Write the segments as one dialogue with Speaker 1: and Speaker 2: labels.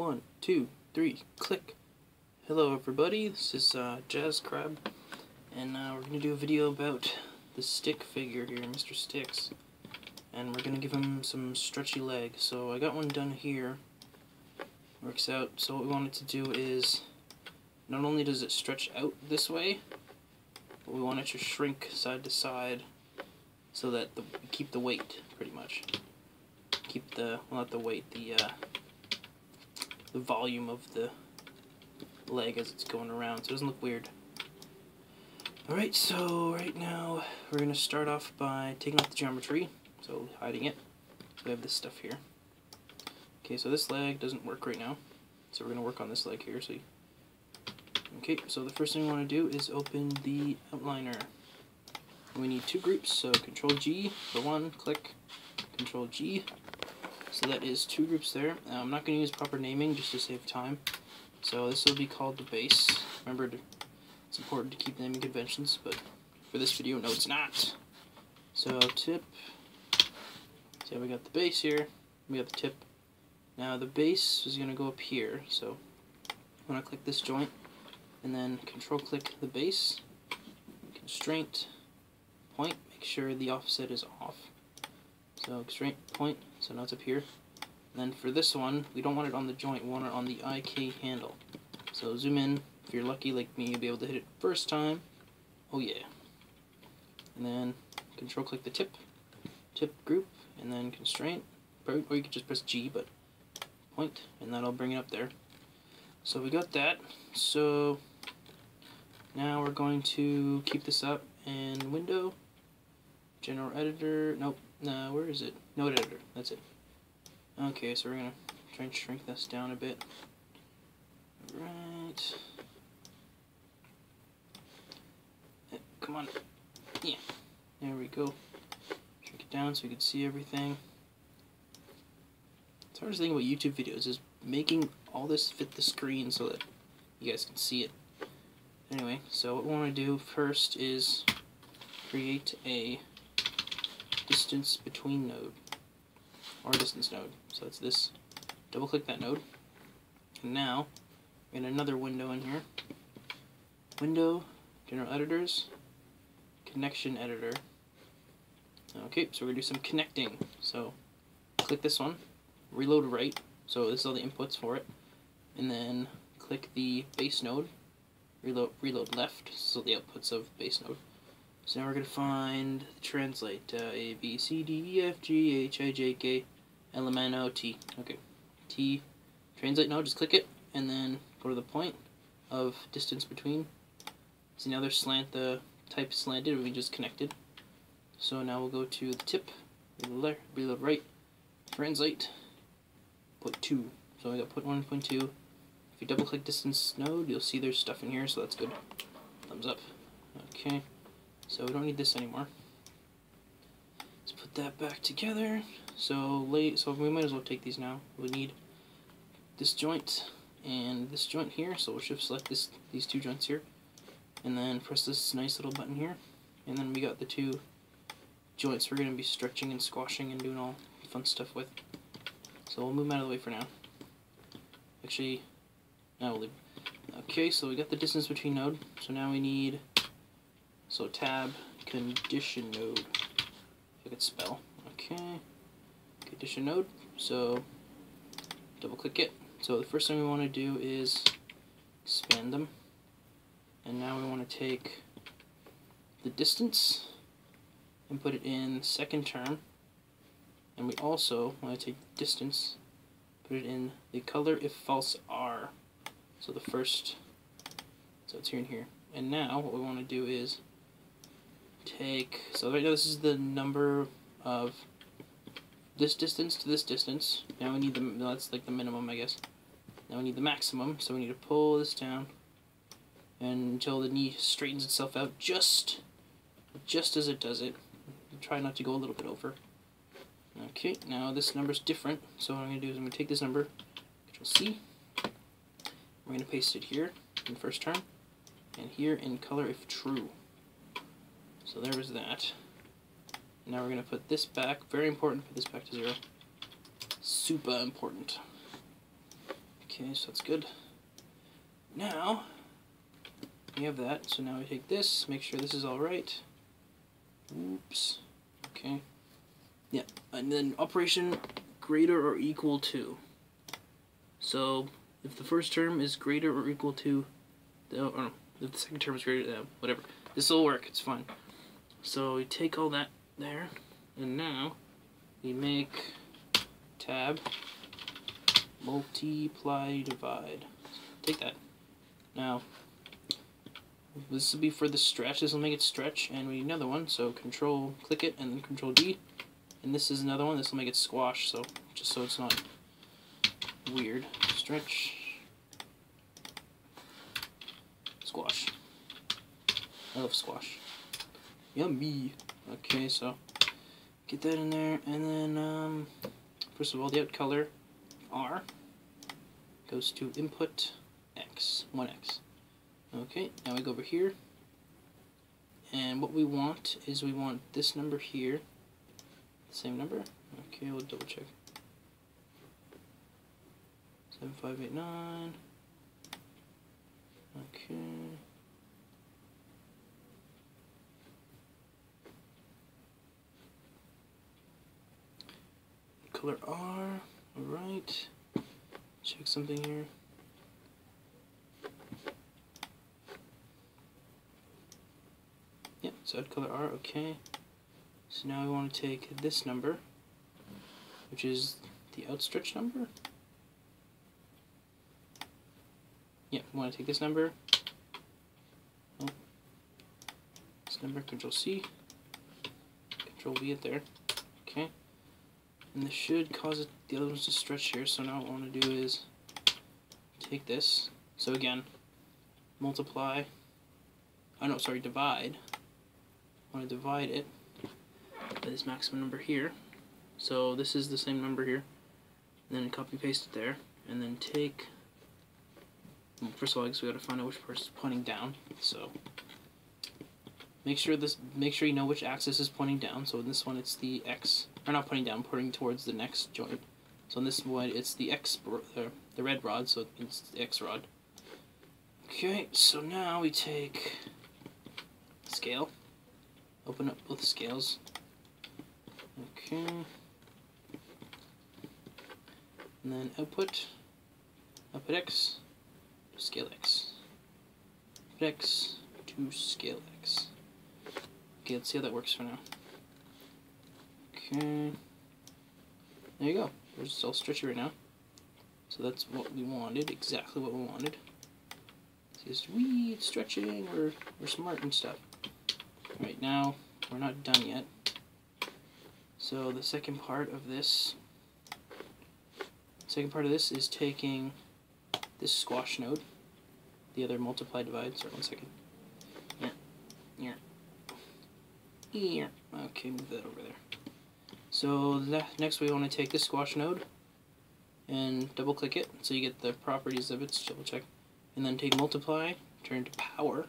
Speaker 1: One, two, three, click. Hello everybody, this is uh, Jazzcreb, and uh, we're going to do a video about the stick figure here, Mr. Stixx. And we're going to give him some stretchy legs. So I got one done here. Works out. So what we want it to do is, not only does it stretch out this way, but we want it to shrink side to side so that the, keep the weight, pretty much. Keep the, well not the weight, the, uh, the volume of the leg as it's going around so it doesn't look weird. Alright, so right now we're going to start off by taking off the geometry, so hiding it. We have this stuff here. Okay, so this leg doesn't work right now, so we're going to work on this leg here. So, you... Okay, so the first thing we want to do is open the outliner. We need two groups, so Control G for one, click, Control G. So that is two groups there. Uh, I'm not going to use proper naming just to save time. So this will be called the base. Remember, to, it's important to keep naming conventions, but for this video, no it's not. So tip, so we got the base here, we got the tip. Now the base is going to go up here, so I'm going to click this joint, and then control click the base, constraint, point, make sure the offset is off. So constraint, point, so now it's up here. Then for this one, we don't want it on the joint, we want it on the IK handle. So zoom in, if you're lucky like me, you'll be able to hit it first time. Oh yeah. And then control click the tip, tip group, and then constraint, or you could just press G, but point, and that'll bring it up there. So we got that. So now we're going to keep this up in window, general editor, nope, no, where is it? Node editor, that's it. Okay, so we're gonna try and shrink this down a bit. Right. Eh, come on. Yeah. There we go. Shrink it down so we can see everything. It's hardest thing about YouTube videos is making all this fit the screen so that you guys can see it. Anyway, so what we want to do first is create a distance between node or distance node. So it's this. Double click that node. And now, in another window in here, window, general editors, connection editor. Okay, so we're gonna do some connecting. So click this one, reload right, so this is all the inputs for it, and then click the base node, reload reload left, so the outputs of base node. So now we're gonna find translate uh, A B C D E F G H I J K L M N O T. Okay, T. Translate now. Just click it and then go to the point of distance between. See now there's slant. The type slanted. We just connected. So now we'll go to the tip. Reload, reload right. Translate. Put two. So we got put one point two. If you double click distance node, you'll see there's stuff in here, so that's good. Thumbs up. Okay. So we don't need this anymore. Let's put that back together. So late, so we might as well take these now. We need this joint and this joint here. So we'll shift select this these two joints here, and then press this nice little button here, and then we got the two joints we're going to be stretching and squashing and doing all fun stuff with. So we'll move them out of the way for now. Actually, now we'll leave. Okay, so we got the distance between node. So now we need so tab condition node. If I could spell. Okay. Condition node. So double click it. So the first thing we want to do is expand them. And now we want to take the distance and put it in second term. And we also want to take distance, put it in the color if false R. So the first, so it's here and here. And now what we want to do is take, so right now this is the number of this distance to this distance. Now we need the, that's like the minimum, I guess. Now we need the maximum, so we need to pull this down and until the knee straightens itself out just, just as it does it. Try not to go a little bit over. Okay, now this number is different, so what I'm going to do is I'm going to take this number, Control C, we're going to paste it here in first term, and here in color if true. So there was that. Now we're going to put this back. Very important, put this back to zero. Super important. Okay, so that's good. Now, we have that. So now we take this, make sure this is all right. Oops. Okay. Yeah, and then operation greater or equal to. So if the first term is greater or equal to, the, or no, if the second term is greater than, whatever, this will work, it's fine. So we take all that there, and now we make tab multiply divide. Take that. Now, this will be for the stretch. This will make it stretch, and we need another one. So control, click it, and then control D. And this is another one. This will make it squash. So just so it's not weird. Stretch. Squash. I love squash. Yummy. Okay, so get that in there, and then um, first of all, the out color R goes to input X, 1X. Okay, now we go over here, and what we want is we want this number here, same number. Okay, we'll double check. 7589. Okay. Color R. Alright. Check something here. Yep, so out color R, okay. So now we want to take this number, which is the outstretched number. Yep, we want to take this number. Oh. This number, Control C. Control V it there. Okay. And this should cause it, the other ones to stretch here, so now what I want to do is take this. So again, multiply, oh no, sorry, divide. I want to divide it by this maximum number here. So this is the same number here. And then copy paste it there. And then take, well, first of all, I guess we got to find out which part is pointing down. So make sure this, make sure you know which axis is pointing down. So in this one, it's the X or not pointing down, pointing towards the next joint. So on this one, it's the X, uh, the red rod, so it's the X rod. Okay, so now we take scale, open up both scales. Okay, and then output, output X, scale X, output X to scale X. Okay, let's see how that works for now. Okay. There you go. It's all stretchy right now. So that's what we wanted, exactly what we wanted. Just, it's stretching, we're, we're smart and stuff. Right now, we're not done yet. So the second part of this, second part of this is taking this squash node, the other multiply divide, sorry one second. Yeah, yeah. Yeah. Okay, move that over there. So next we want to take this squash node and double click it so you get the properties of it, so double check. And then take multiply, turn to power,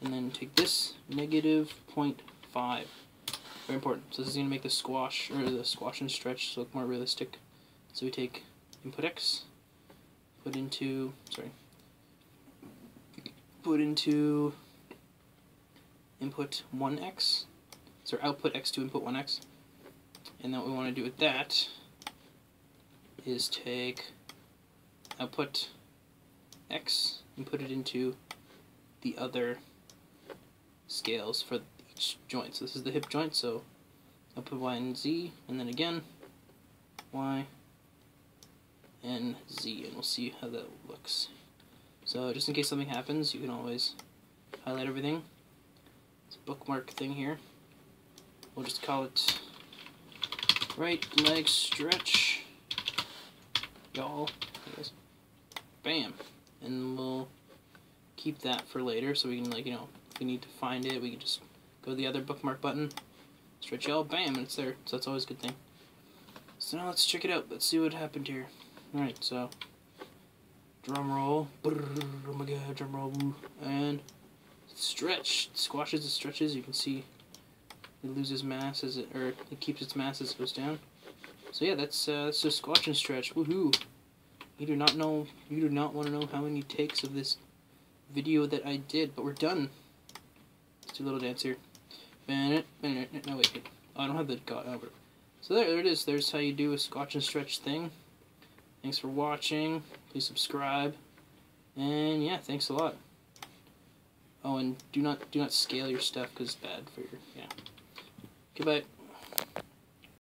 Speaker 1: and then take this negative 0.5. Very important. So this is going to make the squash, or the squash and stretch look more realistic. So we take input X, put into, sorry, put into input 1X, so output X to input 1X. And then what we want to do with that is take output X and put it into the other scales for each joint. So this is the hip joint, so I'll put Y and Z, and then again, Y and Z, and we'll see how that looks. So just in case something happens, you can always highlight everything. Bookmark thing here. We'll just call it right leg stretch, y'all. Bam. And we'll keep that for later so we can, like, you know, if we need to find it, we can just go to the other bookmark button, stretch y'all, bam, and it's there. So that's always a good thing. So now let's check it out. Let's see what happened here. Alright, so drum roll. Brrr, oh my god, drum roll. And stretch. squashes, it stretches. You can see it loses mass as it, or it keeps its mass as it goes down. So yeah, that's uh, that's just squash and stretch. Woohoo! You do not know, you do not want to know how many takes of this video that I did, but we're done. Let's do a little dance here. No, wait. Oh, I don't have the god over. So there, there it is. There's how you do a squash and stretch thing. Thanks for watching. Please subscribe. And yeah, thanks a lot. Oh, and do not do not scale your stuff because it's bad for your yeah. Goodbye.